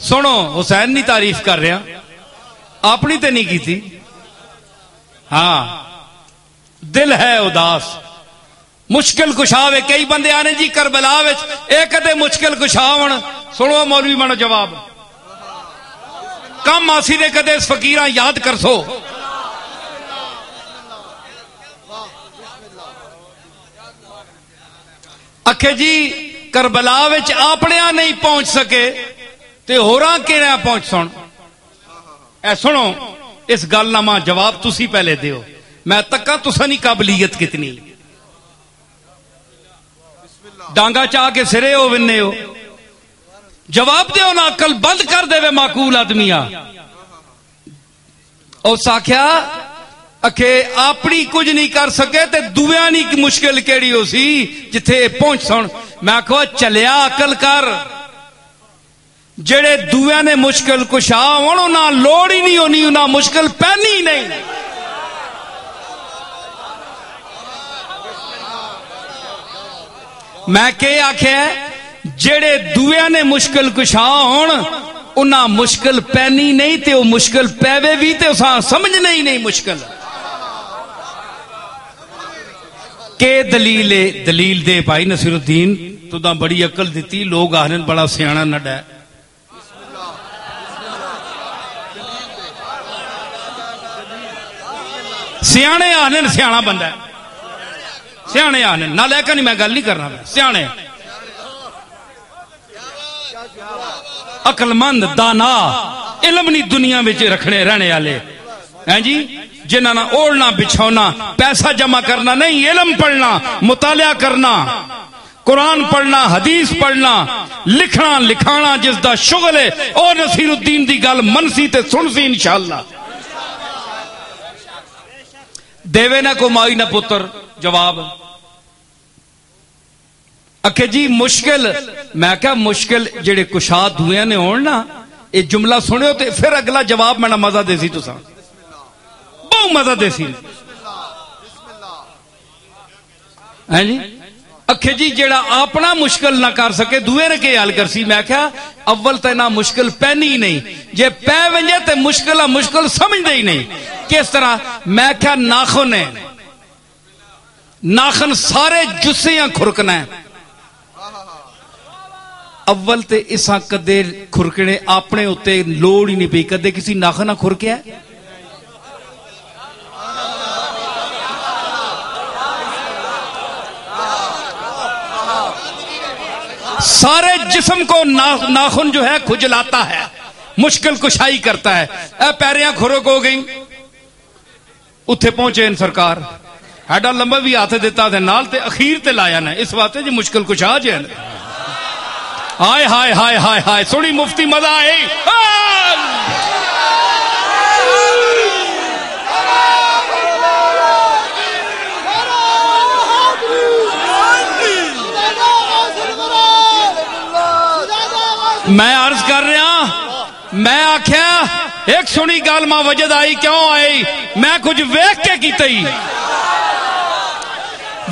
سنو، حسین نہیں تعریف کر رہا اپنی تے نہیں کی تھی۔ ہاں۔ دل ہے اداس۔ مشکل کشا وے، کئی بندے آنے جی کربلا ایک دے مشکل کشا ہون سنو، مولوی منو جواب۔ کم آسی دے کدے اس فقیراں یاد کر سو اکھے جی کربلا وچ آپڑیاں نہیں پہنچ سکے۔ تے ہوراں کیڑا پہنچ سن؟ اے سنو، اس گل نہ جواب تسی پہلے دیو۔ میں تکا تسا نہیں قابلیت کتنی۔ ڈانگا چاہ کے سرے ہو بننے ہو۔ جواب دیو نہ، عقل بند کر دے وے معقول آدمیاں۔ او ساکھیا کہ اپنی کچھ نہیں کر سکے تے دویاں نہیں مشکل کیڑی ہو سی جتھے پہنچ سن۔ میں کہو چلیا عقل کر۔ جڑے دویا نے مشکل کشا ہوں انہاں لوڑ ہی نہیں ہونی، انہاں مشکل پہنی نہیں۔ میں کہ آخیا جڑے دویا نے مشکل کشا ہون، انہاں مشکل پہنی نہیں، تے وہ مشکل پیوے بھی، تے اساں سمجھنے ہی نہیں مشکل۔ کہ دلیل دلیل دے بھائی نصیر الدین تو دا بڑی عقل دیتی لوگ آہرن بڑا سیانہ نڈ ہے۔ سیانے آنے سیانا بندہ ہے سیانے آنے نہ لے کر نہیں میں گل نہیں کرنا سیانے اکل مند دانا علم نہیں دنیا میں رکھنے رہنے آلے ہیں جی جنہ نہ اوڑنا بچھونا پیسہ جمع کرنا نہیں علم پڑھنا مطالعہ کرنا قرآن پڑھنا حدیث پڑھنا لکھنا لکھانا جس دا شغل ہے اور نصیر الدین دی گال منسی تے سنسی انشاءاللہ دے نہ کومائی نہ پتر؟ جواب اکھے جی مشکل۔ میں مزہ دے سی بہت مزہ دے سی۔ اکے جی؟ جا جی، اپنا مشکل نہ کر سکے، دوئے رکے یال کر سی میں کہا، اول تینا مشکل پہنی جی پی ونجیے تو مشکل سمجھ دے ہی نہیں۔ کس طرح؟ میں کیا ناخن ہے ناخن سارے جسیاں کھرکنا ہے۔ اول تے اسا کدے کھرکنے اپنے ہوتے لوڑ ہی نہیں پی کدے کسی ناخنہ کھرکے ہیں سارے جسم کو ناخن جو ہے کھجلاتا ہے۔ مشکل کشائی کرتا ہے۔ اے پیریاں کھرک ہو گئیں۔ اتھے پہنچے ان سرکار۔ ہیڈا لمبا بھی ہاتھ دیتا تھے نال تے اخیر تے لایا نا اس واسطے جی مشکل کچھ آ جائے۔ آئے ہائے ہائے ہائے ہائے، سنی مفتی مزہ آئے۔ میں عرض کر رہا میں آخیا ایک سنی گال ماں وجد آئی، کیوں آئی؟ میں کچھ ویک کے کی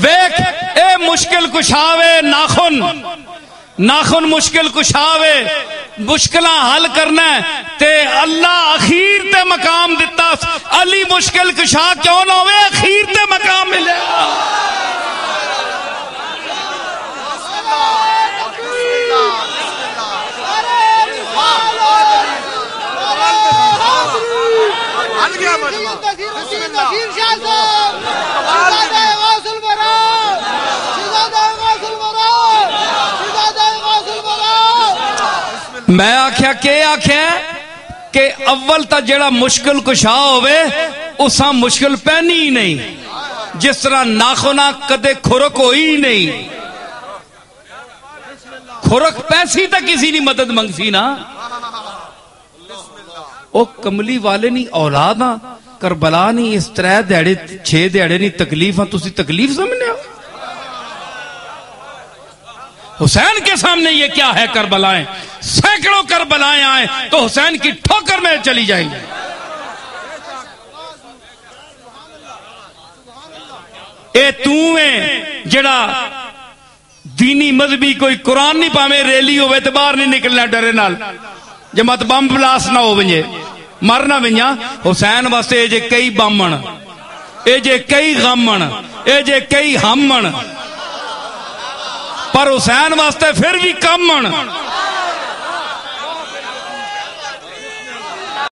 ویک اے مشکل کشاوے ناخن۔ ناخن مشکل کشاوے مشکلہ حل کرنا ہے۔ تے اللہ اخیر تے مقام دیتا علی مشکل کشا کیوں نہ ہوئے اخیر تے مقام ملے۔ اللہ میں آکھیا کہ آکھیا؟ کہ اول تا جڑا مشکل کشا ہوئے اسا مشکل پہنی ہی نہیں۔ جس طرح ناخونا کدے کھرک ہوئی نہیں۔ کھرک پیسی تا کسی نے مدد منگسی نا۔ او کملی والے نہیں اولاد ہاں، کربلا نہیں اس طرح دیڑے چھے دیڑے نہیں تکلیف ہاں تسی تکلیف سمجھنے ہو؟ حسین کے سامنے یہ کیا ہے کربلائیں؟ سینکڑوں کربلائیں آئیں تو حسین کی ٹھوکر میں چلی جائیں گے اے تویں جڑا دینی مذہبی کوئی قرآن نہیں پاوے ریلی ہوئے تو باہر نہیں نکلنا ڈرے نال۔ جماعت بم بلاس نہ ہو بنجے مرنا بنجا حسین واسطے اے جے کئی بامن اے جے کئی غامن اے جے کئی ہمن ਪਰ ਹੁਸੈਨ ਵਾਸਤੇ ਫਿਰ ਵੀ ਕੰਮ ਕਾਮਣ